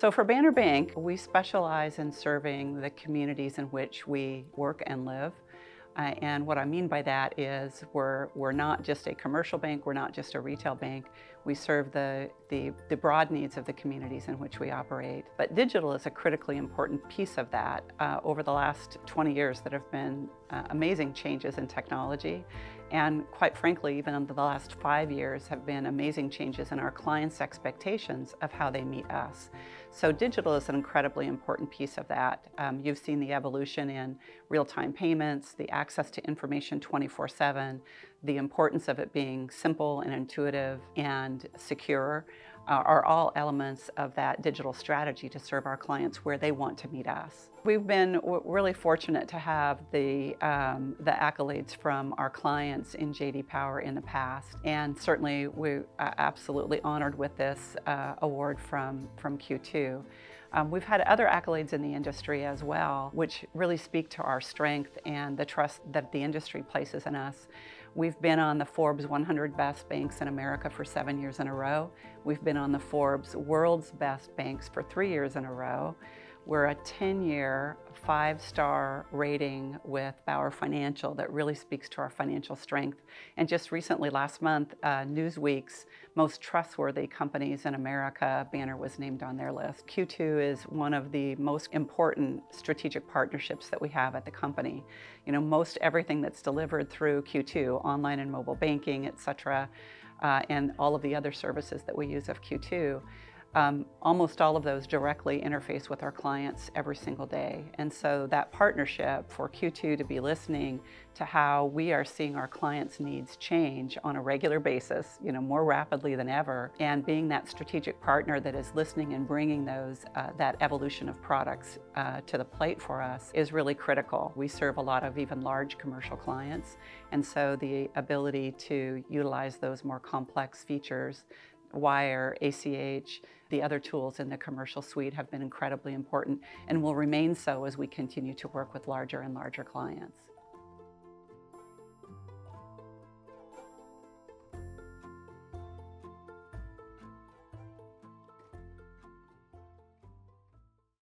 So for Banner Bank, we specialize in serving the communities in which we work and live. And what I mean by that is we're, we're not just a commercial bank, we're not just a retail bank. We serve the, the, the, broad needs of the communities in which we operate. But digital is a critically important piece of that. Uh, over the last 20 years, there have been uh, amazing changes in technology. And quite frankly, even in the last five years have been amazing changes in our clients' expectations of how they meet us. So digital is an incredibly important piece of that. Um, you've seen the evolution in real-time payments, the access to information 24-7, the importance of it being simple and intuitive and secure are all elements of that digital strategy to serve our clients where they want to meet us. We've been really fortunate to have the, um, the accolades from our clients in J.D. Power in the past, and certainly we're absolutely honored with this uh, award from, from Q2. Um, we've had other accolades in the industry as well, which really speak to our strength and the trust that the industry places in us. We've been on the Forbes 100 Best Banks in America for seven years in a row. We've been on the Forbes World's Best Banks for three years in a row. We're a 10-year, five-star rating with Bauer Financial that really speaks to our financial strength. And just recently, last month, uh, Newsweek's most trustworthy companies in America, Banner was named on their list. Q2 is one of the most important strategic partnerships that we have at the company. You know, most everything that's delivered through Q2, online and mobile banking, et cetera, uh, and all of the other services that we use of Q2, um, almost all of those directly interface with our clients every single day. And so that partnership for Q2 to be listening to how we are seeing our clients' needs change on a regular basis, you know, more rapidly than ever, and being that strategic partner that is listening and bringing those, uh, that evolution of products uh, to the plate for us is really critical. We serve a lot of even large commercial clients, and so the ability to utilize those more complex features Wire, ACH, the other tools in the commercial suite have been incredibly important and will remain so as we continue to work with larger and larger clients.